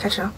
开始啊。